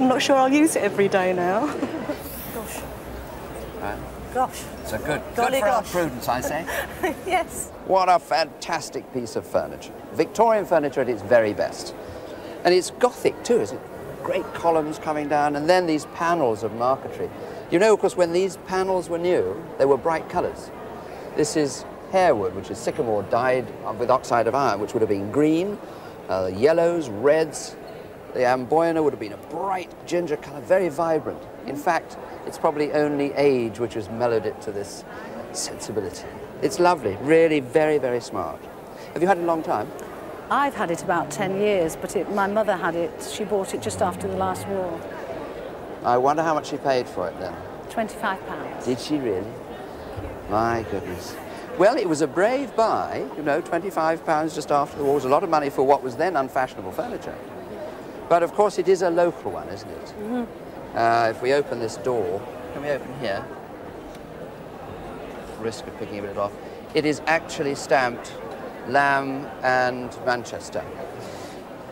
I'm not sure I'll use it every day now. Gosh. Right. Gosh. So good. Golly good for our gosh. prudence, I say. yes. What a fantastic piece of furniture. Victorian furniture at its very best. And it's Gothic too, isn't it? Great columns coming down, and then these panels of marquetry. You know, of course, when these panels were new, they were bright colours. This is harewood, which is sycamore dyed with oxide of iron, which would have been green, uh, yellows, reds. The amboyna would have been a bright ginger colour, very vibrant. In fact, it's probably only age which has mellowed it to this sensibility. It's lovely, really very, very smart. Have you had it a long time? I've had it about 10 years, but it, my mother had it. She bought it just after the last war. I wonder how much she paid for it then. 25 pounds. Did she really? My goodness. Well, it was a brave buy, you know, £25 just after the war was a lot of money for what was then unfashionable furniture. But of course, it is a local one, isn't it? Uh, if we open this door, can we open here? Risk of picking a bit off. It is actually stamped Lamb and Manchester.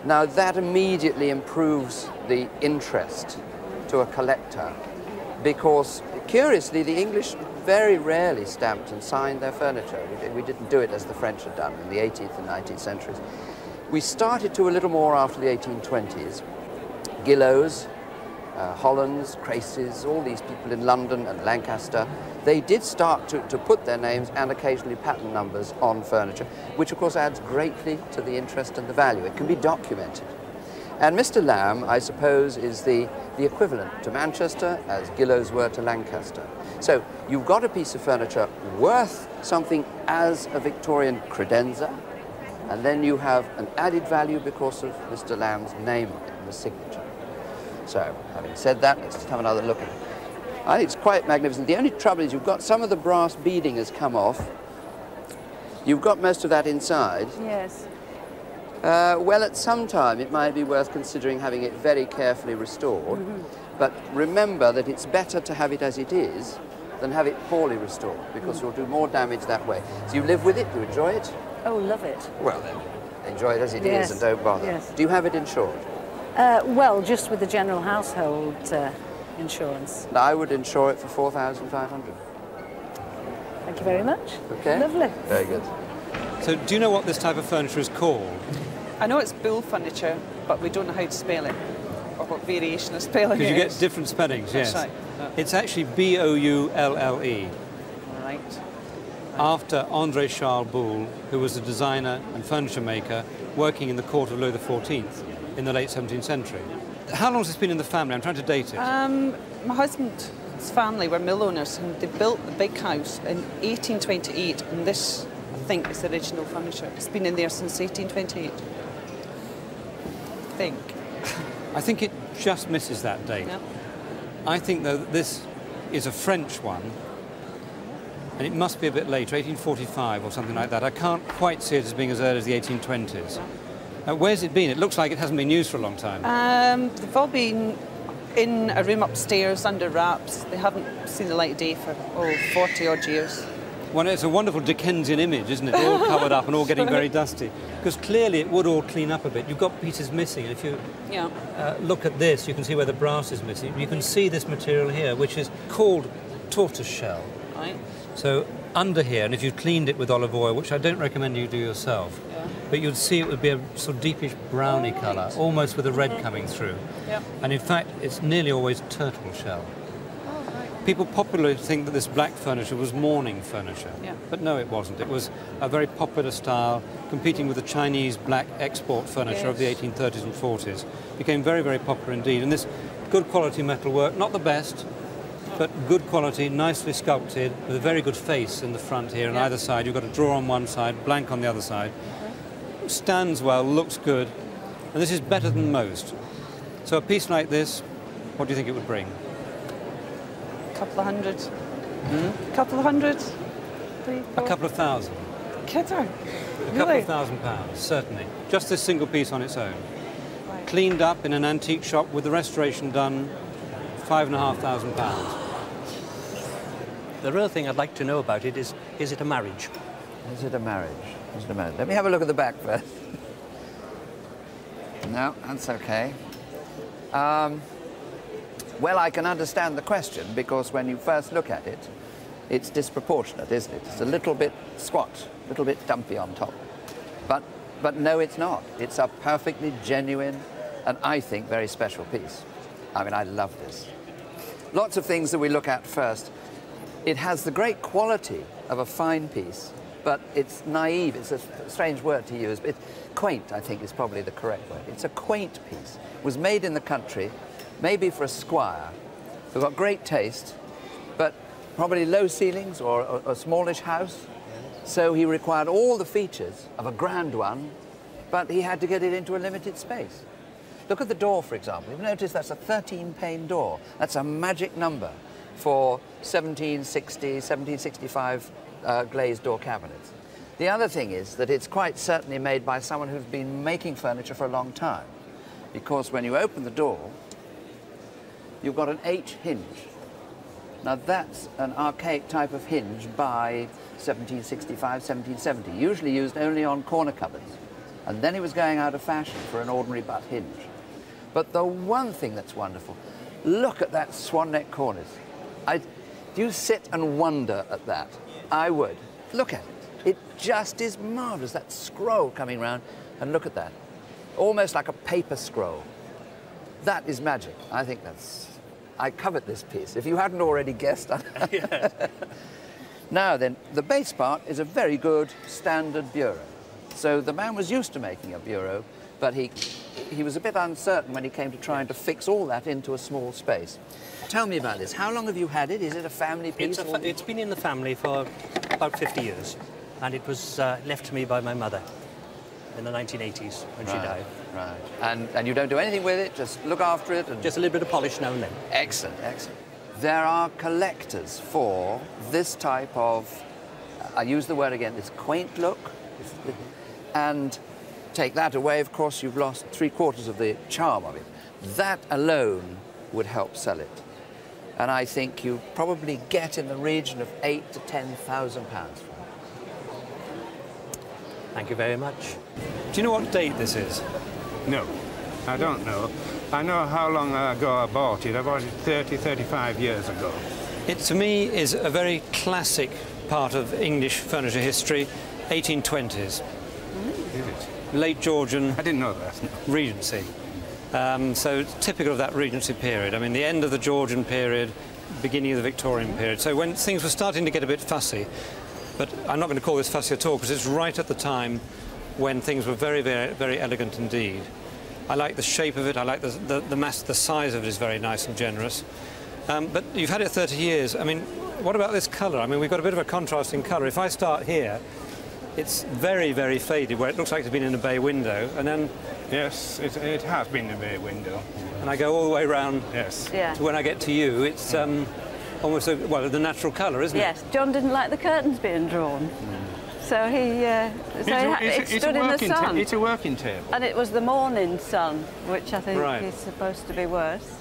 Now that immediately improves the interest to a collector because curiously the English very rarely stamped and signed their furniture. We didn't do it as the French had done in the 18th and 19th centuries. We started to a little more after the 1820s. Gillows, uh, Hollands, Craces, all these people in London and Lancaster, they did start to, to put their names and occasionally pattern numbers on furniture, which of course adds greatly to the interest and the value. It can be documented. And Mr. Lamb, I suppose, is the, the equivalent to Manchester as Gillows were to Lancaster. So you've got a piece of furniture worth something as a Victorian credenza, and then you have an added value because of Mr. Lamb's name on it and the signature. So, having said that, let's just have another look at it. I think it's quite magnificent. The only trouble is you've got some of the brass beading has come off. You've got most of that inside. Yes. Uh, well, at some time it might be worth considering having it very carefully restored. But remember that it's better to have it as it is than have it poorly restored because you'll do more damage that way. So you live with it, you enjoy it. Oh, love it. Well then, enjoy it as it is Yes, and don't bother. yes. Do you have it insured? Uh, well, just with the general household uh, insurance. I would insure it for 4500 Thank you very much. Okay? Lovely. Very good. So do you know what this type of furniture is called? I know it's bull furniture, but we don't know how to spell it or what variation of spelling Because you get different spellings, That's yes. right. It's actually B-O-U-L-L-E, right. After André Charles Boulle, who was a designer and furniture maker working in the court of Louis XIV in the late 17th century. How long has this been in the family? I'm trying to date it. Um, my husband's family were mill owners and they built the big house in 1828 and this, I think, is the original furniture. It's been in there since 1828. I think. I think it just misses that date. Yeah. I think, though, that this is a French one, and it must be a bit later, 1845 or something like that. I can't quite see it as being as early as the 1820s. Uh, where's it been? It looks like it hasn't been used for a long time. Um, they've all been in a room upstairs under wraps. They haven't seen the light of day for, oh, 40 odd years. Well, it's a wonderful Dickensian image, isn't it? All covered up and all getting very dusty. Because clearly it would all clean up a bit. You've got pieces missing. And if you Yeah. uh, look at this, you can see where the brass is missing. You can see this material here, which is called tortoise shell. Right. So under here, and if you cleaned it with olive oil, which I don't recommend you do yourself, Yeah. but you'd see it would be a sort of deepish browny Oh, colour, almost with a red mm-hmm. coming through. Yeah. And in fact, it's nearly always turtle shell. Oh, People popularly think that this black furniture was mourning furniture, Yeah. but no, it wasn't. It was a very popular style, competing with the Chinese black export furniture of the 1830s and 40s. Became very, very popular indeed. And this good quality metalwork, not the best, but good quality, nicely sculpted, with a very good face in the front here on Yeah. either side. You've got a drawer on one side, blank on the other side. Stands well, looks good, and this is better than most. So a piece like this, what do you think it would bring? A couple of hundred. A couple of hundred. Three, A couple of thousand. Kidder. A couple of thousand pounds, certainly. Just this single piece on its own. Right. Cleaned up in an antique shop with the restoration done, five and a half thousand pounds. The real thing I'd like to know about it is, is it a marriage? Is it a marriage? Is it a marriage? Let me have a look at the back first. no, that's okay. Um, Well, I can understand the question because when you first look at it, it's disproportionate, isn't it? It's a little bit squat, a little bit dumpy on top. But, but no, it's not. It's a perfectly genuine and I think very special piece. I mean, I love this. Lots of things that we look at first. It has the great quality of a fine piece, but it's naive. It's a strange word to use, but quaint, I think, is probably the correct word. It's a quaint piece. It was made in the country, maybe for a squire who got great taste, but probably low ceilings or a, a smallish house. So he required all the features of a grand one, but he had to get it into a limited space. Look at the door, for example. You've noticed that's a 13-pane door. That's a magic number for 1760, 1765 uh, glazed door cabinets. The other thing is that it's quite certainly made by someone who's been making furniture for a long time. Because when you open the door, you've got an H hinge. Now that's an archaic type of hinge by 1765, 1770, usually used only on corner cupboards. And then it was going out of fashion for an ordinary butt hinge. But the one thing that's wonderful, look at that swan neck cornice. I, do you sit and wonder at that? I would. Look at it. It just is marvellous, that scroll coming round. And look at that. Almost like a paper scroll. That is magic. I think that's... I covet this piece. If you hadn't already guessed... now then, the base part is a very good standard bureau. So the man was used to making a bureau, but he he was a bit uncertain when he came to trying to fix all that into a small space. Tell me about this. How long have you had it? Is it a family piece? It's, a, it's been in the family for about 50 years, and it was uh, left to me by my mother in the 1980s when right, she died. Right. And, and you don't do anything with it, just look after it? And... Just a little bit of polish now and then. Excellent, excellent. There are collectors for this type of, I use the word again, this quaint look. And take that away, of course, you've lost three quarters of the charm of it. That alone would help sell it. And I think you probably get in the region of eight to ten thousand pounds for it. Thank you very much. Do you know what date this is? No, I don't know. I know how long ago I bought it. I bought it 30, 35 years ago. It, to me, is a very classic part of English furniture history, 1820s. Late Georgian. I didn't know that. Regency. Um, so typical of that Regency period. I mean, the end of the Georgian period, beginning of the Victorian period. So when things were starting to get a bit fussy, but I'm not going to call this fussy at all because it's right at the time when things were very, very, very elegant indeed. I like the shape of it. I like the, the, the mass, the size of it is very nice and generous. Um, but you've had it 30 years. I mean, what about this colour? I mean, we've got a bit of a contrast in colour. If I start here, it's very, very faded, where it looks like it's been in a bay window, and then... Yes, it, it has been a bay window. And I go all the way around yes. yeah. to when I get to you, it's um, almost, a, well, the natural colour, isn't yes. it? Yes, John didn't like the curtains being drawn. So he, uh, so it's, a, it it's, stood in the sun. it's a working table. And it was the morning sun, which I think right. is supposed to be worse.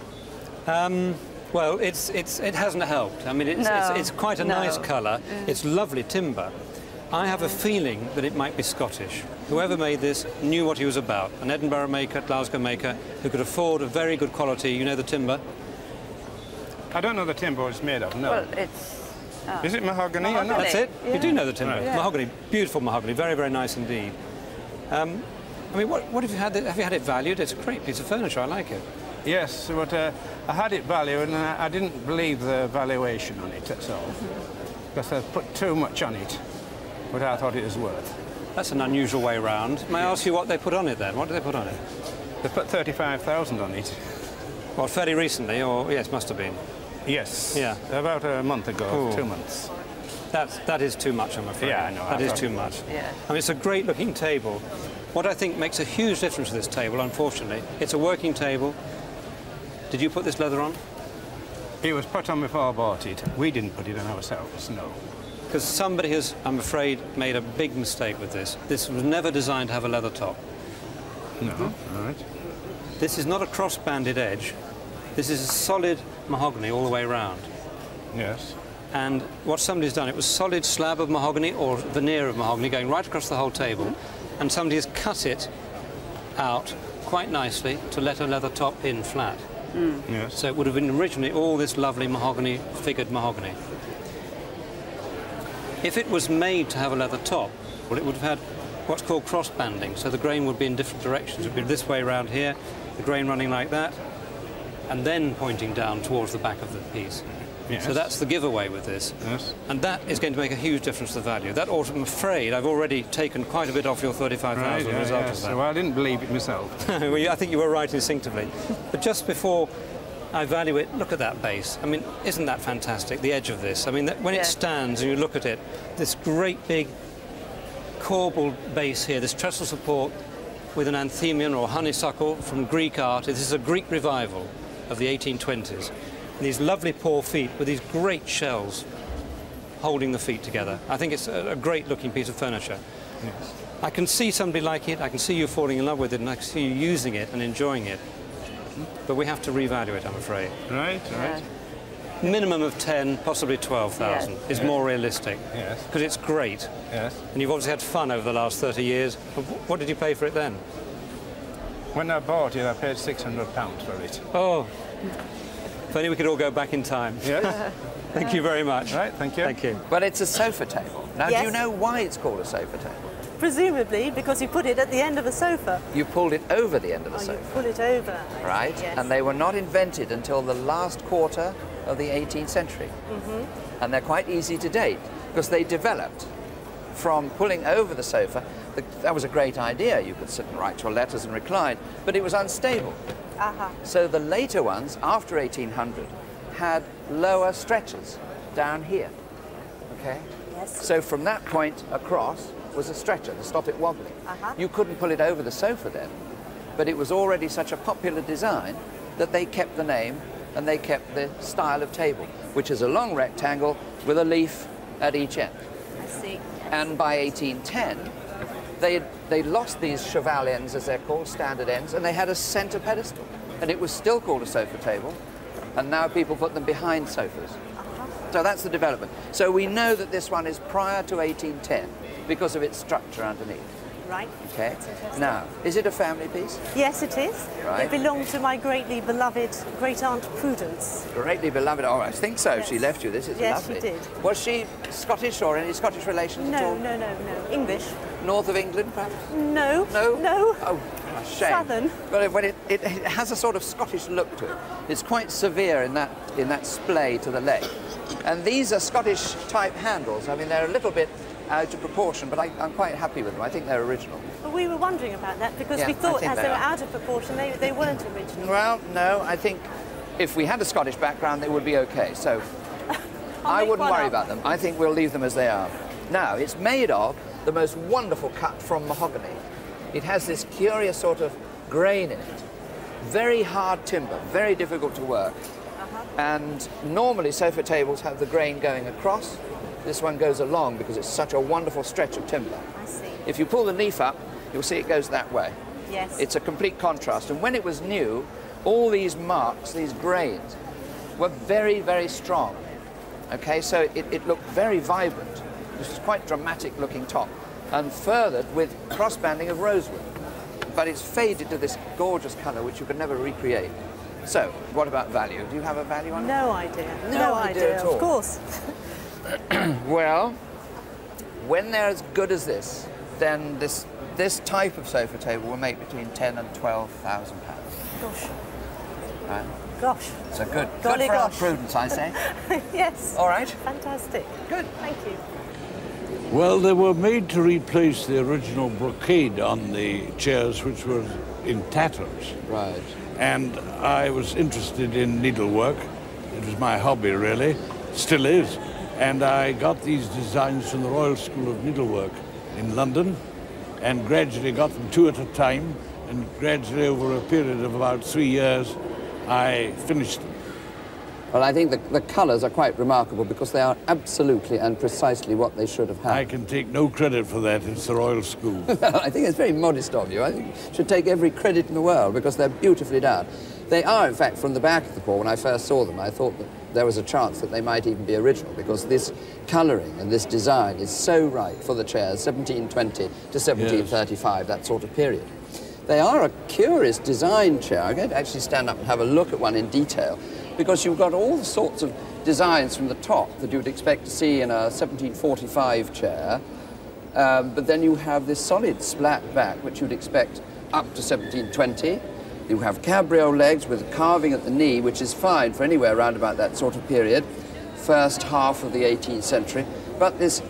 Um, well, it's, it's, it hasn't helped. I mean, it's, no, it's, it's quite a no. nice colour. Mm. It's lovely timber. I have a feeling that it might be Scottish. Whoever made this knew what he was about. An Edinburgh maker, Glasgow maker, who could afford a very good quality, you know the timber? I don't know the timber it's made of, no. Well, it's... Oh. Is it mahogany, mahogany. or not? That's it? Yeah. You do know the timber. Yeah. Mahogany, beautiful mahogany, very, very nice indeed. Um, I mean, what, what have you had? Have you had it valued? It's a great piece of furniture. I like it. Yes, but uh, I had it valued and I, I didn't believe the valuation on it at all. Because I put too much on it, what I thought it was worth. That's an unusual way round. May I ask you what they put on it then? What did they put on it? They put 35,000 on it. Well, fairly recently, or yes, must have been. Yes. Yeah. About a month ago, Ooh. two months. That's, that is too much, I'm afraid. Yeah, I know. That I is too much. Yeah. I mean, it's a great looking table. What I think makes a huge difference to this table, unfortunately, it's a working table. Did you put this leather on? It was put on before I bought it. We didn't put it on ourselves, no. Because somebody has, I'm afraid, made a big mistake with this. This was never designed to have a leather top. No, Mm-hmm. all right. This is not a cross-banded edge. This is a solid mahogany all the way around. Yes. And what somebody's done, it was solid slab of mahogany or veneer of mahogany going right across the whole table, and somebody has cut it out quite nicely to let a leather top in flat. Yes. So it would have been originally all this lovely mahogany, figured mahogany. If it was made to have a leather top, well, it would have had what's called cross banding. So the grain would be in different directions. It would be this way around here, the grain running like that, and then pointing down towards the back of the piece. Yes. So that's the giveaway with this. Yes. And that is going to make a huge difference to the value. That ought, I'm afraid, I've already taken quite a bit off your 35,000 Right, yeah, result yeah. of that. So I didn't believe it myself. well, I think you were right instinctively. But just before I value it, look at that base. I mean, isn't that fantastic, the edge of this? I mean, that, when Yeah. it stands and you look at it, this great big corbel base here, this trestle support with an anthemion or honeysuckle from Greek art. This is a Greek revival of the 1820s. And these lovely paw feet with these great shells holding the feet together. I think it's a, a great looking piece of furniture. I can see somebody like it, I can see you falling in love with it, and I can see you using it and enjoying it. But we have to revalue it, I'm afraid. Right, right. Minimum of 10, possibly 12,000 Yes. is more realistic. Yes. Because it's great. Yes. And you've obviously had fun over the last 30 years. But What did you pay for it then? When I bought it, I paid £600 for it. Oh, if only we could all go back in time. Yes. Thank you very much. right, thank you. Thank you. But it's a sofa table. Now, do you know why it's called a sofa table? Presumably because you put it at the end of a sofa. You pulled it over the end of the Or oh, you sofa, pull it over. right? Yes. And they were not invented until the last quarter of the 18th century. Mm-hmm. And they're quite easy to date because they developed from pulling over the sofa. The, that was a great idea. You could sit and write your letters and recline, but it was unstable. Aha. So the later ones, after 1800, had lower stretchers down here. Okay? Yes. So from that point across was a stretcher to stop it wobbling. Uh-huh. You couldn't pull it over the sofa then, but it was already such a popular design that they kept the name and they kept the style of table, which is a long rectangle with a leaf at each end. I see. And by 1810, they they lost these cheval ends, as they're called, standard ends, and they had a center pedestal. And it was still called a sofa table, and now people put them behind sofas. So that's the development. So we know that this one is prior to 1810 because of its structure underneath. Right. Okay. Now, is it a family piece? Yes, it is. Right. It belonged to my greatly beloved great aunt Prudence. Greatly beloved. Oh, I think so. She left you. This is Yes, she lovely. did. Was she Scottish or any Scottish relations at No, all? no, no, no. English. North of England, perhaps? No. No? No. Oh, shame. Southern. But it, when it, it, it has a sort of Scottish look to it. It's quite severe in that, in that splay to the leg. And these are Scottish type handles. I mean, they're a little bit Uh, out of proportion, but I, I'm quite happy with them. I think they're original. But we were wondering about that because Yeah, we thought as they they were out of proportion, they, they weren't original. Well, no, I think if we had a Scottish background, they would be okay. So I wouldn't worry up. about them. I think we'll leave them as they are. Now, it's made of the most wonderful cut from mahogany. It has this curious sort of grain in it. Very hard timber, very difficult to work. Uh-huh. And normally sofa tables have the grain going across. This one goes along because it's such a wonderful stretch of timber. I see. If you pull the leaf up, you'll see it goes that way. Yes. It's a complete contrast. And when it was new, all these marks, these grains, were very, very strong. Okay, so it, it looked very vibrant. This was quite dramatic looking top. And furthered with crossbanding of rosewood. But it's faded to this gorgeous colour which you could never recreate. So, what about value? Do you have a value on it? no idea. No idea at all. Of course. Well, when they're as good as this, then this this type of sofa table will make between ten and twelve thousand pounds. Gosh. Right? Gosh. So good. Golly good for our gosh. prudence, I say. yes. All right. Fantastic. Good. Thank you. Well, they were made to replace the original brocade on the chairs, which were in tatters. Right. And I was interested in needlework. It was my hobby, really. Still is. And I got these designs from the Royal School of Needlework in London and gradually got them two at a time. And gradually, over a period of about three years, I finished them. Well, I think the, the colours are quite remarkable because they are absolutely and precisely what they should have had. I can take no credit for that. It's the Royal School. I think it's very modest of you. I think you should take every credit in the world because they're beautifully done. They are, in fact, from the back of the paw. When I first saw them, I thought that there was a chance that they might even be original because this colouring and this design is so right for the chairs, 1720 to 1735, that sort of period. They are a curious design chair. I'm going to actually stand up and have a look at one in detail because you've got all the sorts of designs from the top that you would expect to see in a 1745 chair. Um, but then you have this solid splat back, which you'd expect up to 1720. You have cabriole legs with carving at the knee, which is fine for anywhere around about that sort of period, first half of the 18th century. But this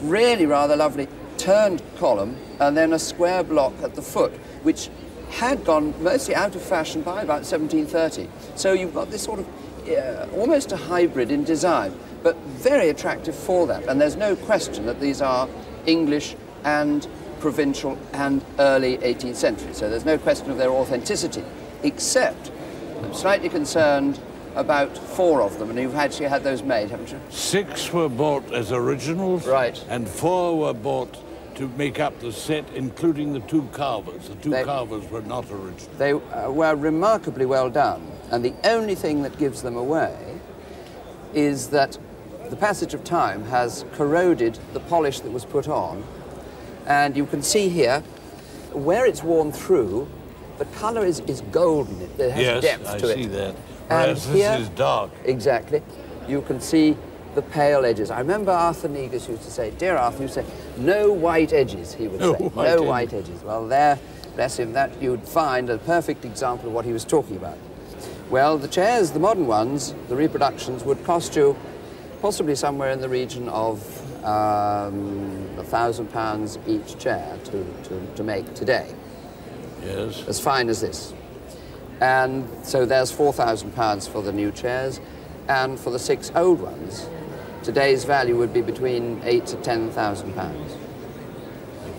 really rather lovely turned column and then a square block at the foot, which had gone mostly out of fashion by about 1730. So you've got this sort of uh, almost a hybrid in design, but very attractive for that. And there's no question that these are English and provincial and early 18th century. So there's no question of their authenticity, except I'm slightly concerned about four of them, and you've actually had those made, haven't you? Six were bought as originals. Right. And four were bought to make up the set, including the two carvers. The two They- carvers were not original. They uh, were remarkably well done, and the only thing that gives them away is that the passage of time has corroded the polish that was put on, and you can see here where it's worn through, the colour is, is golden. It, it has yes, depth I to see it. that. And Whereas here- this is dark. Exactly. You can see the pale edges. I remember Arthur Negus used to say, Dear Arthur, you say, no white edges, he would No say. white no edges. white edges. Well, there, bless him, that you'd find a perfect example of what he was talking about. Well, the chairs, the modern ones, the reproductions, would cost you possibly somewhere in the region of um, a thousand pounds each chair to, to, to make today Yes. as fine as this. And so there's £4,000 for the new chairs, and for the six old ones, today's value would be between eight to £10,000.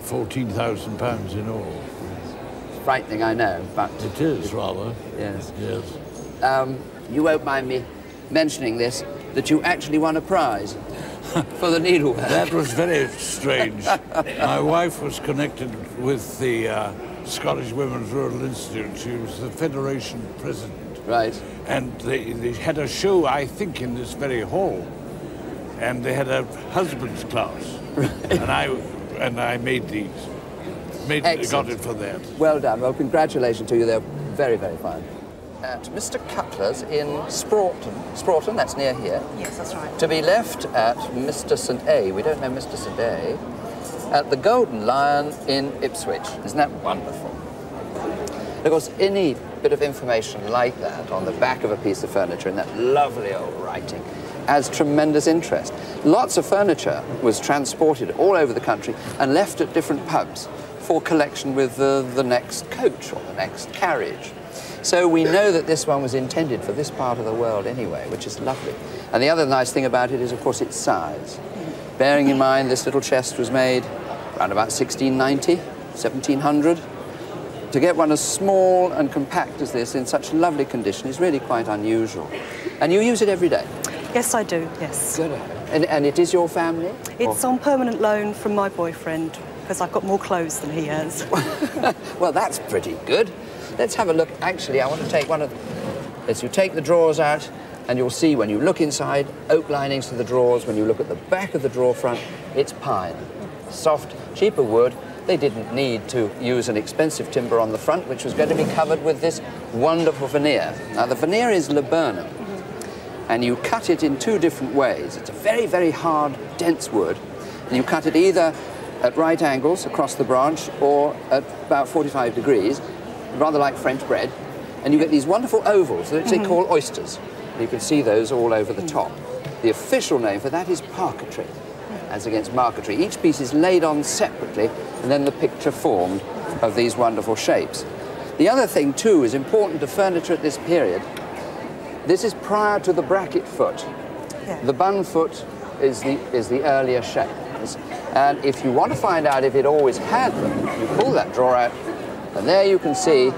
Fourteen thousand pounds in all. Frightening, I know, but It is rather. yes. Yes. Um, you won't mind me mentioning this, that you actually won a prize for the needlework. That was very strange. My wife was connected with the uh, Scottish Women's Rural Institute. She was the Federation president. Right. And they, they had a show, I think, in this very hall. And they had a husband's class. and I and I made these. Made, got it for that. Well done. Well, congratulations to you. They're very, very fine. At Mr. Cutler's in Sproughton. Sproughton, that's near here. Yes, that's right. to be left at Mr. St. A. We don't know Mr. St. A. At the Golden Lion in Ipswich. Isn't that wonderful? Of course, any bit of information like that on the back of a piece of furniture in that lovely old writing adds tremendous interest. Lots of furniture was transported all over the country and left at different pubs for collection with the, the next coach or the next carriage. So we know that this one was intended for this part of the world anyway, which is lovely. And the other nice thing about it is, of course, its size. Bearing in mind this little chest was made around about 1690, 1700. To get one as small and compact as this in such lovely condition is really quite unusual. And you use it every day? Yes, I do, yes. Good. And, and it is your family? It's on permanent loan from my boyfriend because I've got more clothes than he has. Well, that's pretty good. Let's have a look. Actually, I want to take one of. As you take the drawers out, and you'll see when you look inside, oak linings to the drawers. When you look at the back of the drawer front, it's pine. Soft, cheaper wood. They didn't need to use an expensive timber on the front, which was going to be covered with this wonderful veneer. Now, the veneer is laburnum, and you cut it in two different ways. It's a very, very hard, dense wood, and you cut it either at right angles across the branch or at about 45 degrees, rather like French bread, and you get these wonderful ovals that they mm-hmm. call oysters. You can see those all over the mm. top. The official name for that is parquetry, mm. as against marquetry. Each piece is laid on separately, and then the picture formed of these wonderful shapes. The other thing, too, is important to furniture at this period. This is prior to the bracket foot. Yeah. The bun foot is the, is the earlier shape. And if you want to find out if it always had them, you pull that drawer out, and there you can see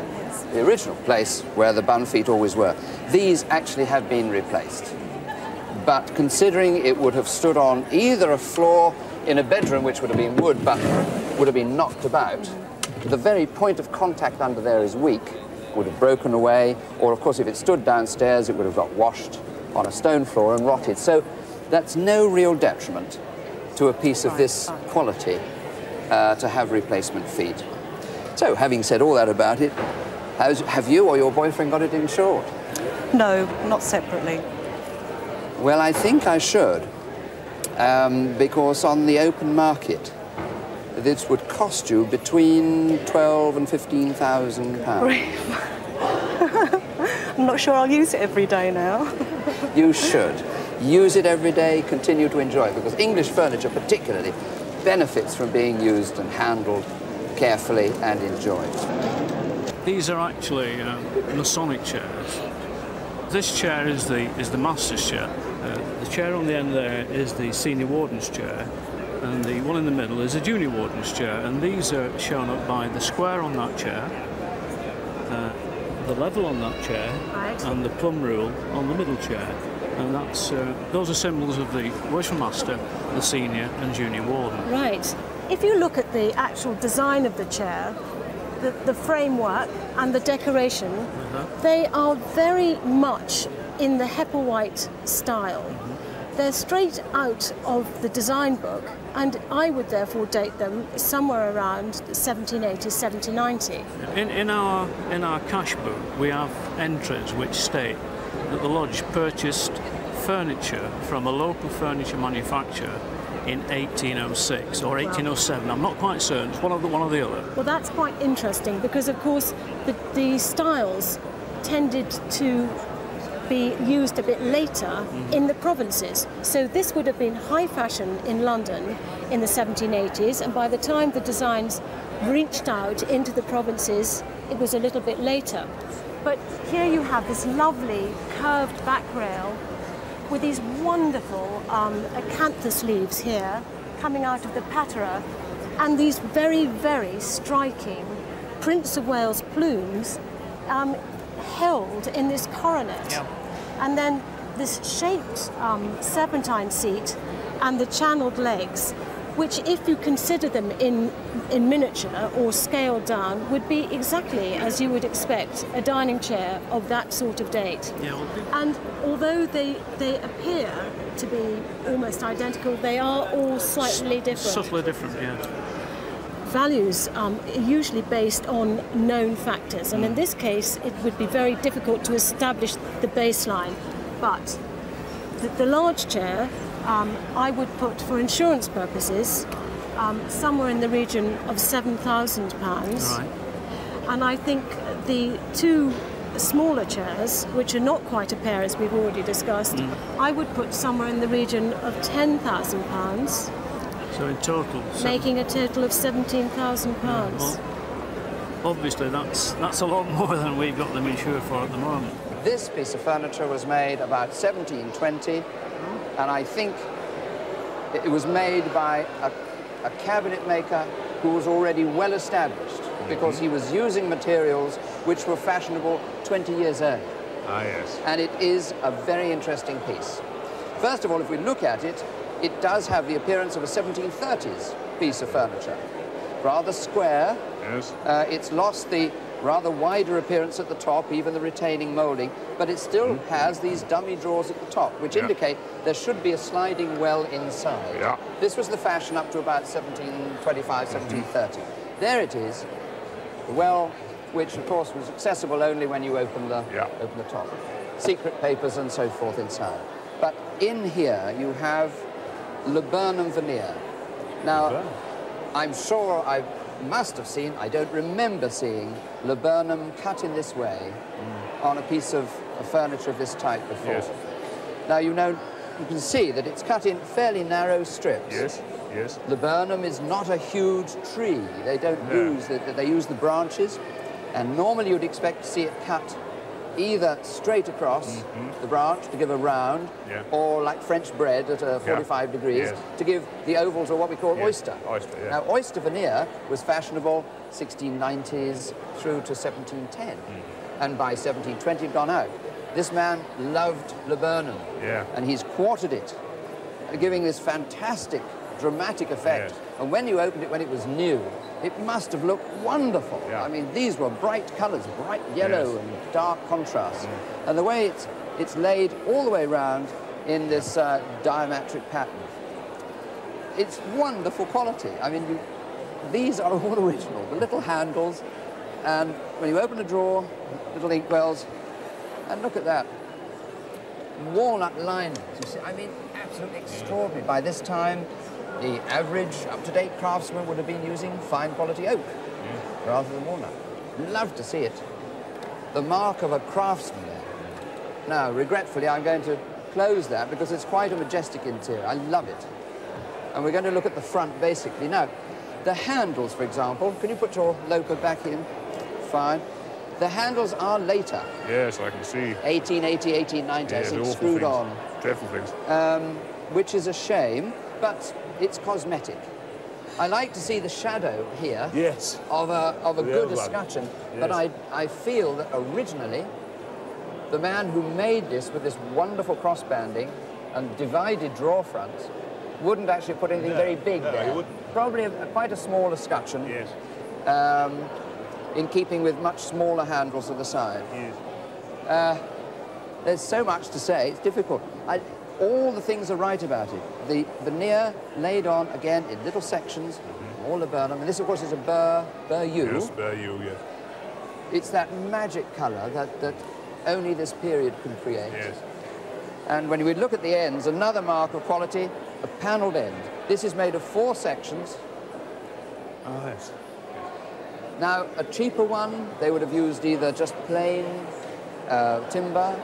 the original place where the bun feet always were. These actually have been replaced. But considering it would have stood on either a floor in a bedroom, which would have been wood, but would have been knocked about, the very point of contact under there is weak, would have broken away, or of course if it stood downstairs, it would have got washed on a stone floor and rotted. So that's no real detriment to a piece of this quality uh, to have replacement feet. So, having said all that about it, have you or your boyfriend got it insured? No, not separately. Well, I think I should, um, because on the open market, this would cost you between twelve and fifteen thousand pounds. I'm not sure I'll use it every day now. You should use it every day, continue to enjoy it, because English furniture, particularly, benefits from being used and handled carefully and enjoyed. These are actually uh, Masonic chairs. This chair is the is the master's chair. Uh, the chair on the end there is the senior warden's chair, and the one in the middle is a junior warden's chair. And these are shown up by the square on that chair, uh, the level on that chair, Right. and the plumb rule on the middle chair. And that's uh, those are symbols of the worship master, the senior and junior warden. Right. If you look at the actual design of the chair, the, the framework and the decoration, uh-huh. they are very much in the Hepplewhite style. Mm-hmm. They're straight out of the design book, and I would therefore date them somewhere around 1780, 1790. In, in our in our cash book, we have entries which state that the lodge purchased furniture from a local furniture manufacturer in 1806 or 1807. I'm not quite certain. It's one of the one or the other. Well, that's quite interesting because, of course, the, the styles tended to be used a bit later mm-hmm. in the provinces. So this would have been high fashion in London in the 1780s, and by the time the designs reached out into the provinces, it was a little bit later. But here you have this lovely curved back rail with these wonderful um, acanthus leaves here coming out of the patera and these very, very striking Prince of Wales plumes um, held in this coronet. And then this shaped um, serpentine seat and the channeled legs, which, if you consider them in, in miniature or scaled down, would be exactly as you would expect a dining chair of that sort of date. Yeah, And although they, they appear to be almost identical, they are all slightly different. subtly different. Yeah. Values um, are usually based on known factors, and in this case, it would be very difficult to establish the baseline. But the, the large chair, um, I would put for insurance purposes um, somewhere in the region of £7,000. Right. And I think the two smaller chairs, which are not quite a pair as we've already discussed, I would put somewhere in the region of £10,000, So in total, seven- making a total of £17,000. well, obviously that's that's a lot more than we've got them insured for at the moment. This piece of furniture was made about 1720, and I think it was made by a, a cabinet maker who was already well established because he was using materials which were fashionable 20 years earlier. Ah, yes. And it is a very interesting piece. First of all, if we look at it, it does have the appearance of a 1730s piece of furniture. Rather square, Yes. uh, it's lost the rather wider appearance at the top, even the retaining moulding, but it still mm-hmm. has these dummy drawers at the top, which Yeah. indicate there should be a sliding well inside. Yeah. This was the fashion up to about 1725, 1730. Mm-hmm. There it is, the well, which of course was accessible only when you open the, Yeah. open the top. Secret papers and so forth inside. But in here you have laburnum veneer. Now. I'm sure I must have seen, I don't remember seeing laburnum cut in this way on a piece of, of furniture of this type before. Yes. Now, you know, you can see that it's cut in fairly narrow strips. Yes. Yes. Laburnum is not a huge tree. They don't No. use the, they use the branches, and normally you'd expect to see it cut either straight across the branch to give a round. Yeah. or like French bread at uh, 45 degrees Yes. to give the ovals or what we call Yes. oyster. Oyster, yeah. Now, oyster veneer was fashionable 1690s through to 1710, Mm-hmm. and by 1720 it had gone out. This man loved laburnum, Yeah. and he's quartered it, giving this fantastic dramatic effect. Yes. And when you opened it when it was new, it must have looked wonderful. Yeah. I mean, these were bright colours, bright yellow Yes. and dark contrast. And the way it's, it's laid all the way around in this uh, diametric pattern, it's wonderful quality. I mean, you, these are all original, the little handles, and when you open a drawer, little inkwells, and look at that. Walnut linings, you see, I mean, absolutely extraordinary. By this time, the average up-to-date craftsman would have been using fine quality oak rather than walnut. Love to see it. The mark of a craftsman there. Now, regretfully, I'm going to close that because it's quite a majestic interior. I love it. And we're going to look at the front, basically. Now, the handles, for example, can you put your loco back in? Fine. The handles are later. Yes, I can see. 1880, 1890, I Yeah, think, screwed things. on, Dreadful things. um, which is a shame, but it's cosmetic. I like to see the shadow here Yes. of a, of a The good escutcheon, but I, I feel that originally the man who made this with this wonderful cross banding and divided drawer fronts wouldn't actually put anything No, very big no, he there. Probably a, quite a small escutcheon. Yes. Um, in keeping with much smaller handles at the side. Yes. Uh, there's so much to say, it's difficult. I, all the things are right about it. The veneer laid on, again, in little sections, all laburnum. And this, of course, is a Burr, Burr yew. Yes, bear you, yes. It's that magic colour that, that only this period can create. Yes. And when we look at the ends, another mark of quality, a panelled end. This is made of four sections. Oh, yes. Now, a cheaper one, they would have used either just plain uh, timber,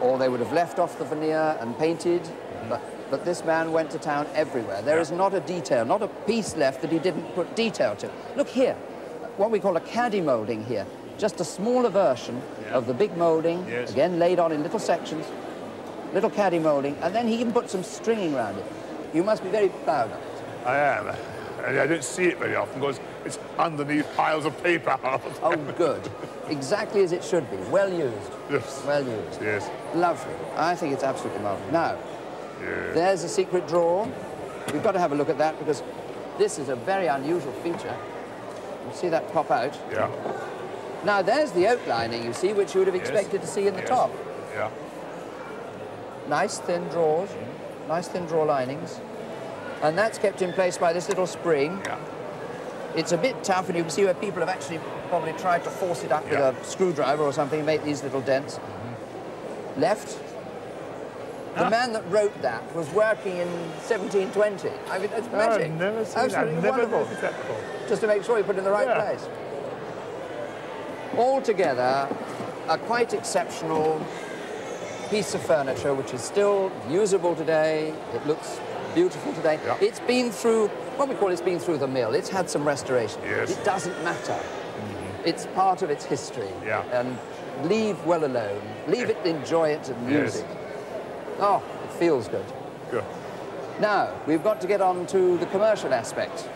or they would have left off the veneer and painted. Mm-hmm. But, but this man went to town everywhere. There is not a detail, not a piece left that he didn't put detail to. Look here, what we call a caddy moulding here. Just a smaller version of the big moulding, Yes. again laid on in little sections, little caddy moulding, and then he even put some stringing around it. You must be very proud of it. I am. And I don't see it very often because it's underneath piles of paper. Oh, good. exactly as it should be. Well used. Yes. Well used. Yes. Lovely. I think it's absolutely marvellous. Now, Yeah. there's a secret drawer. We've got to have a look at that because this is a very unusual feature. You see that pop out? Yeah. Now, there's the oak lining, you see, which you would have Yes. expected to see in the Yes. top. Yeah. Nice thin drawers, nice thin drawer linings. And that's kept in place by this little spring. Yeah. It's a bit tough, and you can see where people have actually probably tried to force it up Yeah. with a screwdriver or something, make these little dents. Left. The Ah. man that wrote that was working in 1720. I mean, it's magic. I've never seen that. Absolutely I've never wonderful. that before. Just to make sure you put it in the right Yeah. place. Altogether, a quite exceptional piece of furniture which is still usable today. It looks beautiful today. Yeah. It's been through, what we call it's been through the mill. It's had some restoration. Yes. It doesn't matter. It's part of its history. Yeah. And leave well alone. Leave it, enjoy it, and use Yes. it. Oh, it feels good. Good. Now, we've got to get on to the commercial aspect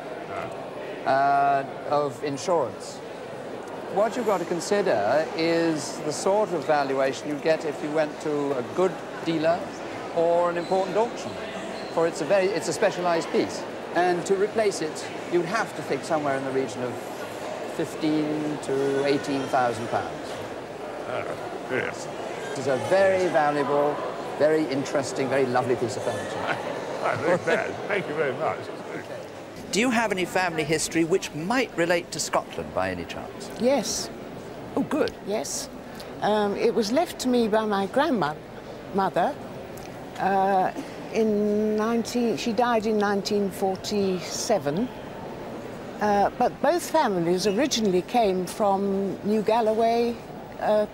uh, of insurance. What you've got to consider is the sort of valuation you get if you went to a good dealer or an important auction. For it's a very, it's a specialized piece. And to replace it, you'd have to think somewhere in the region of 15 to 18,000 pounds. Uh, yes. It is a very valuable, very interesting, very lovely piece of furniture. I'm very glad. Thank you very much. Do you have any family history which might relate to Scotland by any chance? Yes, Oh, good. yes. Um, it was left to me by my grandmother. Mother, uh, in 19, she died in 1947. Uh, but both families originally came from New Galloway, uh,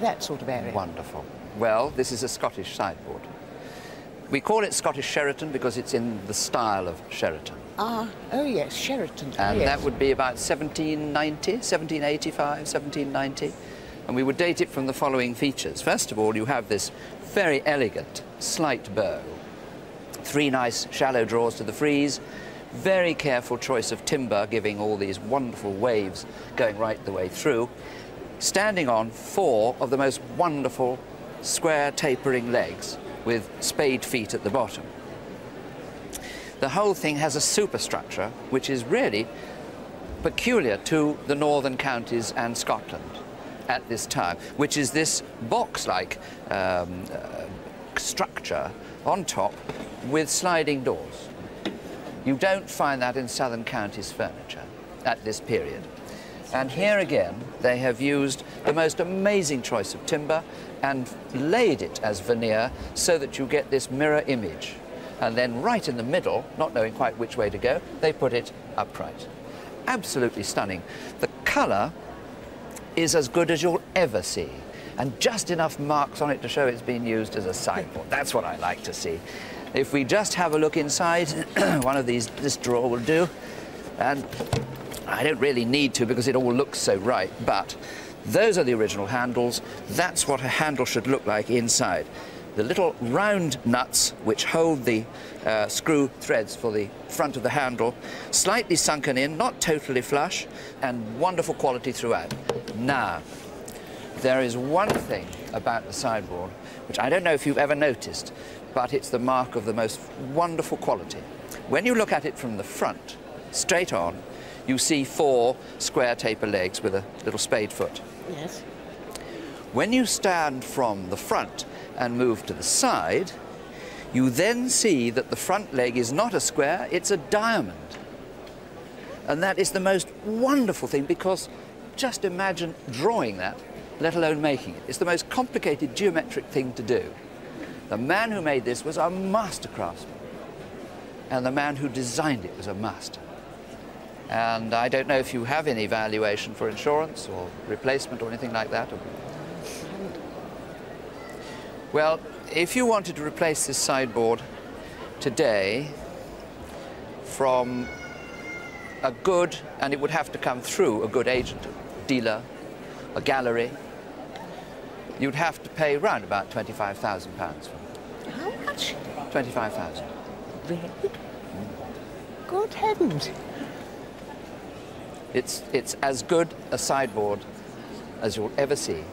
that sort of area. Wonderful. Well, this is a Scottish sideboard. We call it Scottish Sheraton because it's in the style of Sheraton. Ah, oh yes, Sheraton. And yes. that would be about 1790, 1785, 1790. And we would date it from the following features. First of all, you have this very elegant slight bow, three nice shallow drawers to the frieze, very careful choice of timber, giving all these wonderful waves going right the way through, standing on four of the most wonderful square tapering legs with spade feet at the bottom. The whole thing has a superstructure which is really peculiar to the northern counties and Scotland at this time, which is this box-like um, uh, structure on top with sliding doors. You don't find that in southern counties furniture at this period. And here again, they have used the most amazing choice of timber and laid it as veneer so that you get this mirror image. And then right in the middle, not knowing quite which way to go, they put it upright. Absolutely stunning. The colour is as good as you'll ever see. And just enough marks on it to show it's been used as a sideboard. That's what I like to see. If we just have a look inside, one of these, this drawer will do. And I don't really need to because it all looks so right, but those are the original handles. That's what a handle should look like inside. The little round nuts which hold the uh, screw threads for the front of the handle, slightly sunken in, not totally flush, and wonderful quality throughout. Now, there is one thing about the sideboard which I don't know if you've ever noticed, but it's the mark of the most wonderful quality. When you look at it from the front, straight on, you see four square taper legs with a little spade foot. Yes. When you stand from the front and move to the side, you then see that the front leg is not a square, it's a diamond. And that is the most wonderful thing because just imagine drawing that, let alone making it. It's the most complicated geometric thing to do. The man who made this was a master craftsman. And the man who designed it was a master. And I don't know if you have any valuation for insurance or replacement or anything like that. Well, if you wanted to replace this sideboard today from a good, and it would have to come through a good agent, dealer, a gallery, you'd have to pay round about £25,000 for it. How much? 25,000. Really? Good heavens. It's, it's as good a sideboard as you'll ever see.